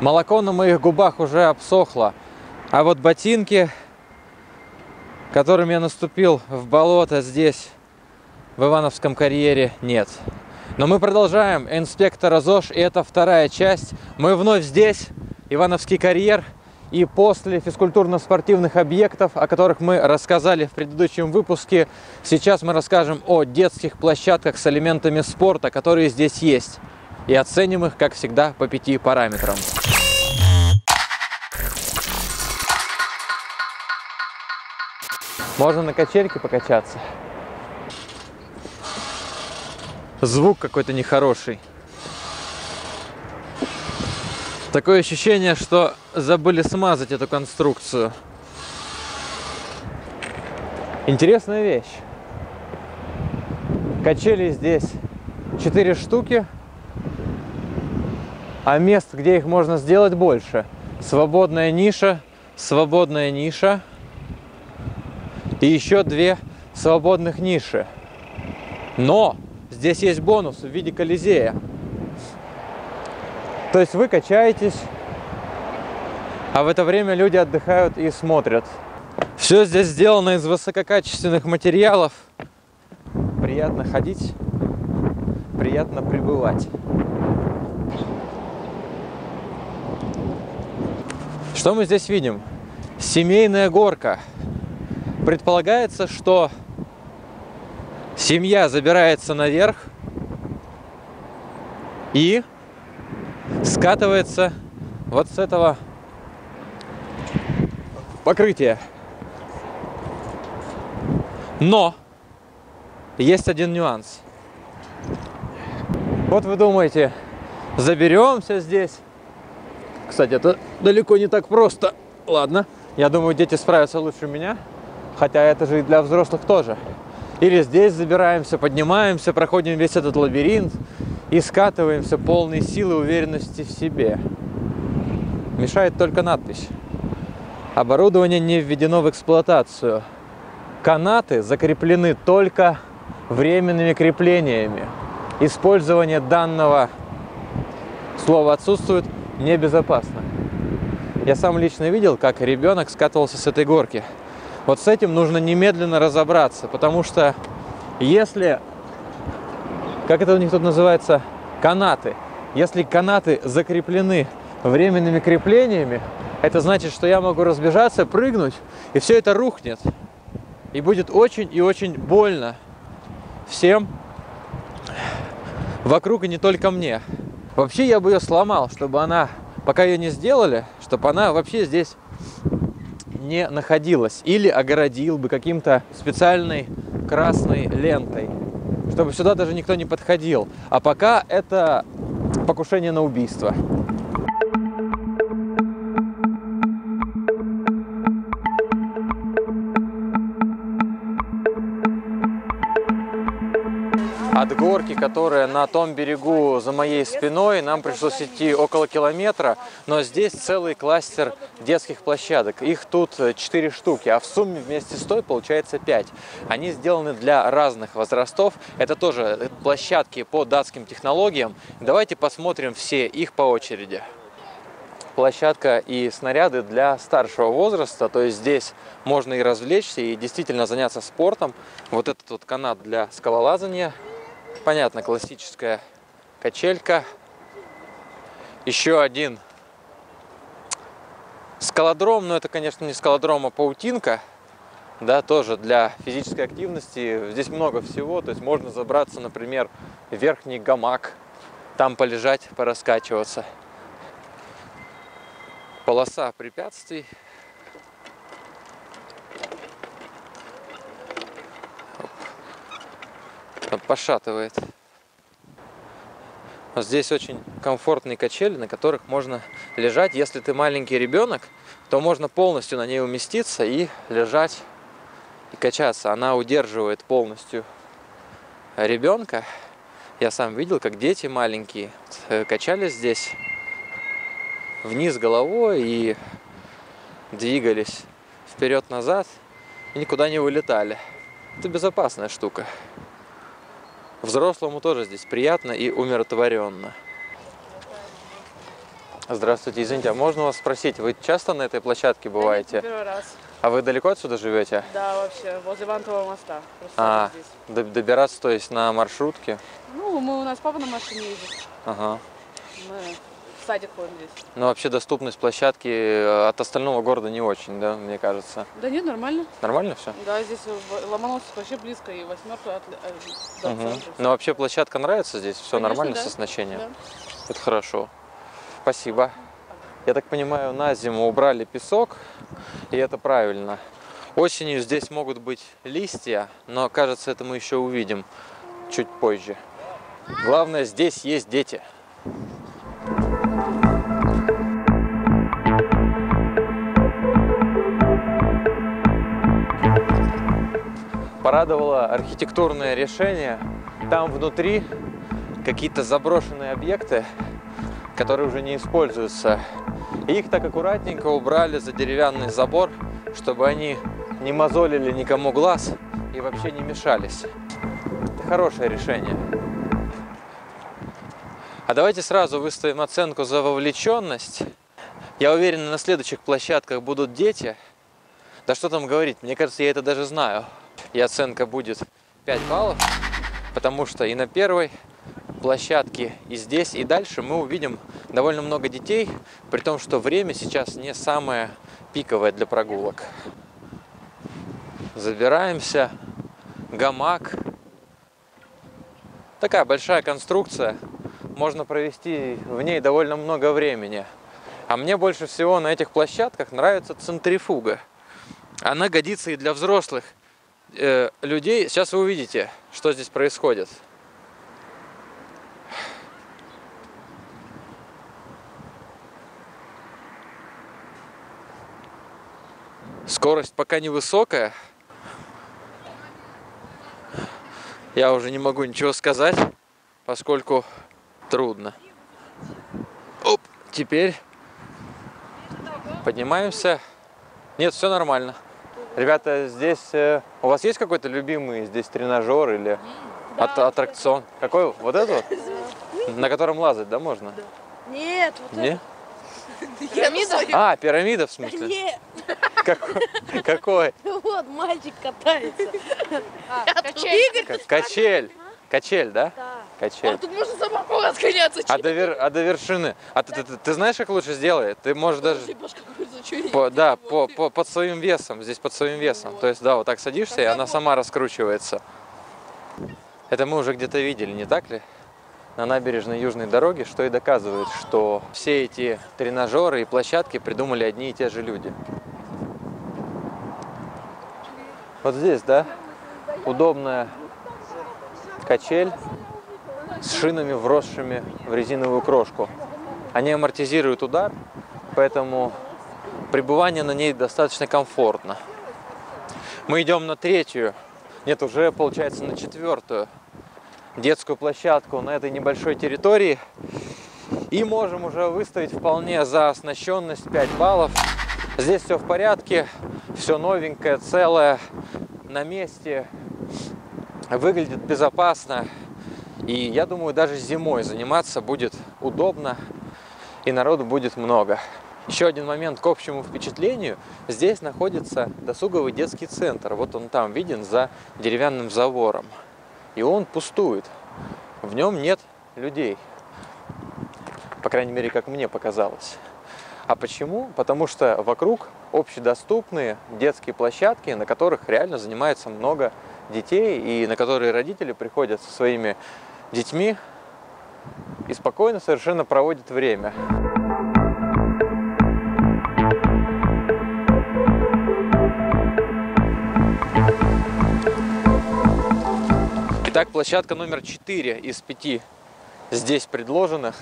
Молоко на моих губах уже обсохло. А вот ботинки, которыми я наступил в болото здесь, в Ивановском карьере, нет. Но мы продолжаем. Инспектор ЗОЖ, и это вторая часть. Мы вновь здесь, Ивановский карьер. И после физкультурно-спортивных объектов, о которых мы рассказали в предыдущем выпуске, сейчас мы расскажем о детских площадках с элементами спорта, которые здесь есть. И оценим их, как всегда, по пяти параметрам. Можно на качельке покачаться. Звук какой-то нехороший. Такое ощущение, что забыли смазать эту конструкцию. Интересная вещь. Качели здесь 4 штуки, а мест, где их можно сделать, больше. Свободная ниша, свободная ниша и еще две свободных ниши. Но здесь есть бонус в виде колизея. То есть вы качаетесь, а в это время люди отдыхают и смотрят. Все здесь сделано из высококачественных материалов. Приятно ходить, приятно пребывать. Что мы здесь видим? Семейная горка. Предполагается, что семья забирается наверх и скатывается вот с этого покрытия. Но есть один нюанс. Вот вы думаете, заберемся здесь. Кстати, это далеко не так просто. Ладно, я думаю, дети справятся лучше меня. Хотя это же и для взрослых тоже. Или здесь забираемся, поднимаемся, проходим весь этот лабиринт и скатываемся полной силы уверенности в себе. Мешает только надпись. Оборудование не введено в эксплуатацию. Канаты закреплены только временными креплениями. Использование данного слова отсутствует небезопасно. Я сам лично видел, как ребенок скатывался с этой горки. Вот с этим нужно немедленно разобраться, потому что если как это у них тут называется, канаты. Если канаты закреплены временными креплениями, это значит, что я могу разбежаться, прыгнуть, и все это рухнет. И будет очень и очень больно всем вокруг и не только мне. Вообще я бы ее сломал, чтобы она, пока ее не сделали, чтобы она вообще здесь не находилась. Или огородил бы каким-то специальной красной лентой чтобы сюда даже никто не подходил. А пока это покушение на убийство. От горки, которая на том берегу за моей спиной, нам пришлось идти около километра, но здесь целый кластер детских площадок. Их тут 4 штуки, а в сумме вместе с той получается 5. Они сделаны для разных возрастов. Это тоже площадки по датским технологиям. Давайте посмотрим все их по очереди площадка и снаряды для старшего возраста. То есть здесь можно и развлечься, и действительно заняться спортом. Вот этот вот канат для скалолазания Понятно, классическая качелька. Еще один скалодром, но это, конечно, не скалодром, а паутинка. Да, тоже для физической активности. Здесь много всего, то есть можно забраться, например, в верхний гамак, там полежать, пораскачиваться. Полоса препятствий пошатывает. Здесь очень комфортные качели, на которых можно лежать. Если ты маленький ребенок, то можно полностью на ней уместиться и лежать и качаться. Она удерживает полностью ребенка. Я сам видел, как дети маленькие э, качались здесь вниз головой и двигались вперед-назад и никуда не вылетали. Это безопасная штука. Взрослому тоже здесь приятно и умиротворенно. Здравствуйте, извините, а можно вас спросить, вы часто на этой площадке бываете? Первый раз. А вы далеко отсюда живете? Да, вообще, возле Вантового моста. А, здесь. добираться, то есть на маршрутке? Ну, мы у нас папа на машине ездит. Ага. Мы садик ходим здесь. Но вообще доступность площадки э, от остального города не очень, да, мне кажется. Да нет, нормально. Нормально все? Да, здесь Ломоносов вообще близко и восьмерка от, центра. Но вообще площадка нравится здесь? Все Конечно, нормально да. с оснащением? Да. Это хорошо. Спасибо. Я так понимаю, на зиму убрали песок, и это правильно. Осенью здесь могут быть листья, но кажется, это мы еще увидим чуть позже. Главное, здесь есть дети. Порадовало архитектурное решение. Там внутри какие-то заброшенные объекты, которые уже не используются. И их так аккуратненько убрали за деревянный забор, чтобы они не мозолили никому глаз и вообще не мешались. Это хорошее решение. А давайте сразу выставим оценку за вовлеченность. Я уверен, на следующих площадках будут дети. Да что там говорить, мне кажется, я это даже знаю. И оценка будет 5 баллов, потому что и на первой площадке, и здесь, и дальше мы увидим довольно много детей, при том, что время сейчас не самое пиковое для прогулок. Забираемся, гамак. Такая большая конструкция, можно провести в ней довольно много времени. А мне больше всего на этих площадках нравится центрифуга. Она годится и для взрослых э, людей. Сейчас вы увидите, что здесь происходит. Скорость пока невысокая. Я уже не могу ничего сказать, поскольку трудно. Оп, теперь поднимаемся. Нет, все нормально. Ребята, здесь э, у вас есть какой-то любимый здесь тренажер или ат- аттракцион? Какой? Вот этот вот? На котором лазать, да, можно? Нет, вот Не? Пирамида? А, пирамида в смысле? Нет, Какой? Какой? вот мальчик катается. Качель. Качель, да? Да. Качель. тут можно собаку разгоняться. А до, вер- а до вершины? А ты, ты- ты- ты знаешь, как лучше сделать? Ты можешь даже... По- да, по, по- под своим весом, здесь под своим весом. То есть, да, вот так садишься, и она сама раскручивается. Это мы уже где-то видели, не так ли? На набережной Южной дороги, что и доказывает, что все эти тренажеры и площадки придумали одни и те же люди. Вот здесь, да, удобная качель с шинами, вросшими в резиновую крошку. Они амортизируют удар, поэтому пребывание на ней достаточно комфортно. Мы идем на третью, нет, уже получается на четвертую детскую площадку на этой небольшой территории. И можем уже выставить вполне за оснащенность 5 баллов. Здесь все в порядке, все новенькое, целое, на месте, выглядит безопасно. И я думаю, даже зимой заниматься будет удобно и народу будет много. Еще один момент к общему впечатлению. Здесь находится досуговый детский центр. Вот он там виден за деревянным забором. И он пустует. В нем нет людей. По крайней мере, как мне показалось. А почему? Потому что вокруг общедоступные детские площадки, на которых реально занимается много детей, и на которые родители приходят со своими детьми и спокойно совершенно проводят время. Итак, площадка номер 4 из 5 здесь предложенных.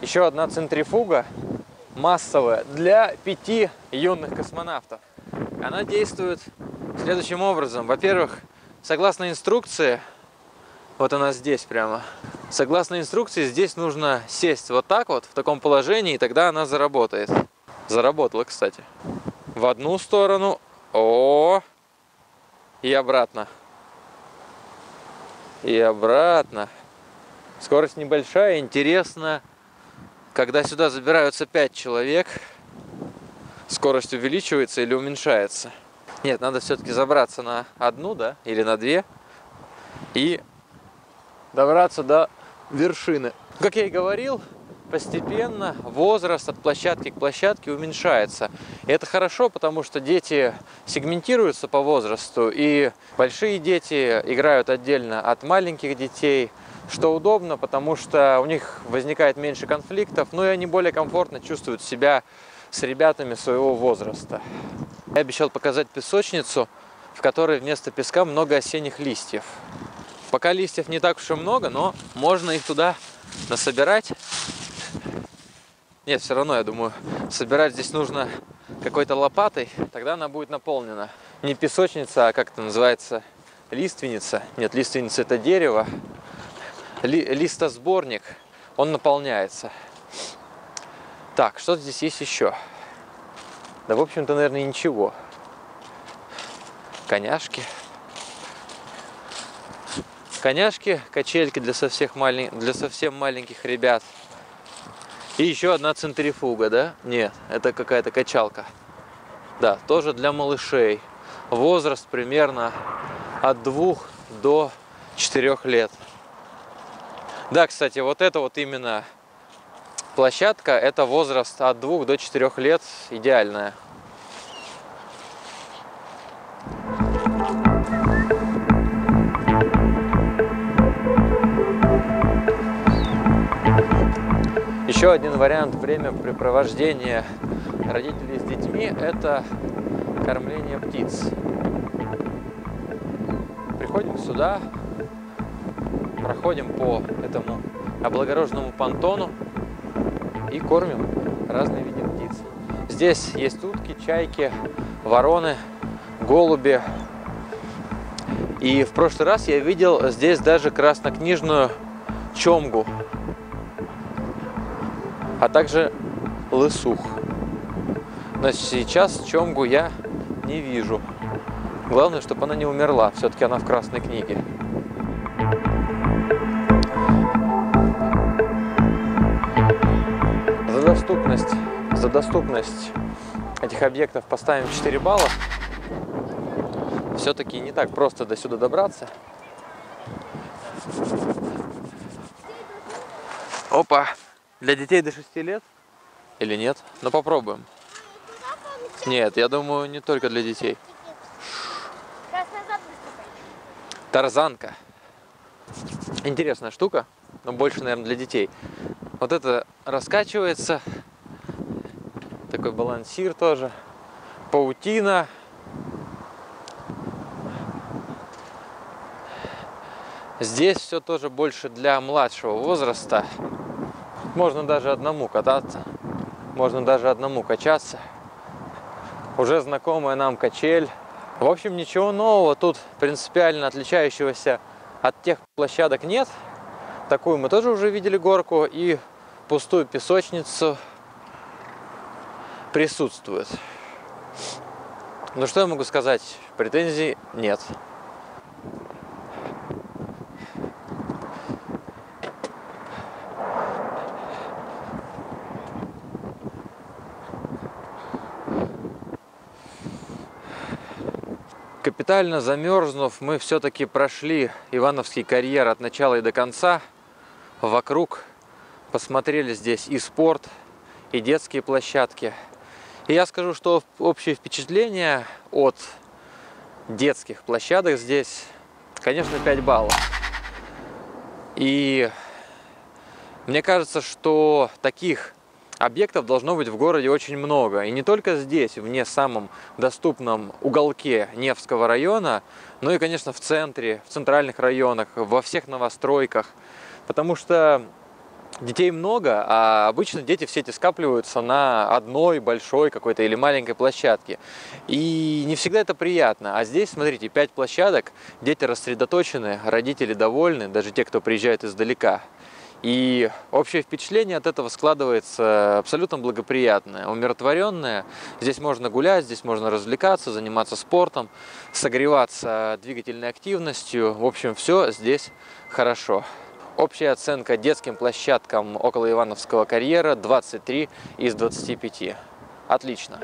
Еще одна центрифуга массовая для пяти юных космонавтов. Она действует следующим образом. Во-первых, согласно инструкции, вот она здесь прямо. Согласно инструкции, здесь нужно сесть вот так вот, в таком положении, и тогда она заработает. Заработала, кстати. В одну сторону. О, и обратно. И обратно. Скорость небольшая, интересно. когда сюда забираются 5 человек, скорость увеличивается или уменьшается? Нет, надо все-таки забраться на одну, да, или на две и добраться до вершины. Как я и говорил, постепенно возраст от площадки к площадке уменьшается. И это хорошо, потому что дети сегментируются по возрасту, и большие дети играют отдельно от маленьких детей, что удобно, потому что у них возникает меньше конфликтов, ну и они более комфортно чувствуют себя с ребятами своего возраста. Я обещал показать песочницу, в которой вместо песка много осенних листьев. Пока листьев не так уж и много, но можно их туда насобирать. Нет, все равно, я думаю, собирать здесь нужно какой-то лопатой, тогда она будет наполнена. Не песочница, а как это называется, лиственница. Нет, лиственница это дерево. Ли, листосборник, он наполняется. Так, что здесь есть еще? Да, в общем-то, наверное, ничего. Коняшки. Коняшки, качельки для совсем, малень... для совсем маленьких ребят. И еще одна центрифуга, да? Нет, это какая-то качалка. Да, тоже для малышей. Возраст примерно от двух до четырех лет. Да, кстати, вот это вот именно площадка, это возраст от двух до четырех лет идеальная. Еще один вариант времяпрепровождения родителей с детьми – это кормление птиц. Приходим сюда, проходим по этому облагороженному понтону и кормим разные виды птиц. Здесь есть утки, чайки, вороны, голуби. И в прошлый раз я видел здесь даже краснокнижную чомгу а также лысух. Но сейчас чомгу я не вижу. Главное, чтобы она не умерла. Все-таки она в красной книге. Доступность, за доступность этих объектов поставим 4 балла. Все-таки не так просто до сюда добраться. Опа! Для детей до 6 лет? Или нет? Ну попробуем. Нет, я думаю, не только для детей. Тарзанка. Интересная штука, но больше, наверное, для детей. Вот это раскачивается. Такой балансир тоже. Паутина. Здесь все тоже больше для младшего возраста. Можно даже одному кататься, можно даже одному качаться. Уже знакомая нам качель. В общем, ничего нового тут принципиально отличающегося от тех площадок нет. Такую мы тоже уже видели горку и пустую песочницу присутствует. Ну что я могу сказать? Претензий нет. Капитально замерзнув, мы все-таки прошли Ивановский карьер от начала и до конца. Вокруг посмотрели здесь и спорт, и детские площадки. И я скажу, что общее впечатление от детских площадок здесь, конечно, 5 баллов. И мне кажется, что таких объектов должно быть в городе очень много. И не только здесь, в не самом доступном уголке Невского района, но и, конечно, в центре, в центральных районах, во всех новостройках. Потому что детей много, а обычно дети все эти скапливаются на одной большой какой-то или маленькой площадке. И не всегда это приятно. А здесь, смотрите, пять площадок, дети рассредоточены, родители довольны, даже те, кто приезжает издалека. И общее впечатление от этого складывается абсолютно благоприятное, умиротворенное. Здесь можно гулять, здесь можно развлекаться, заниматься спортом, согреваться двигательной активностью. В общем, все здесь хорошо. Общая оценка детским площадкам около Ивановского карьера 23 из 25. Отлично.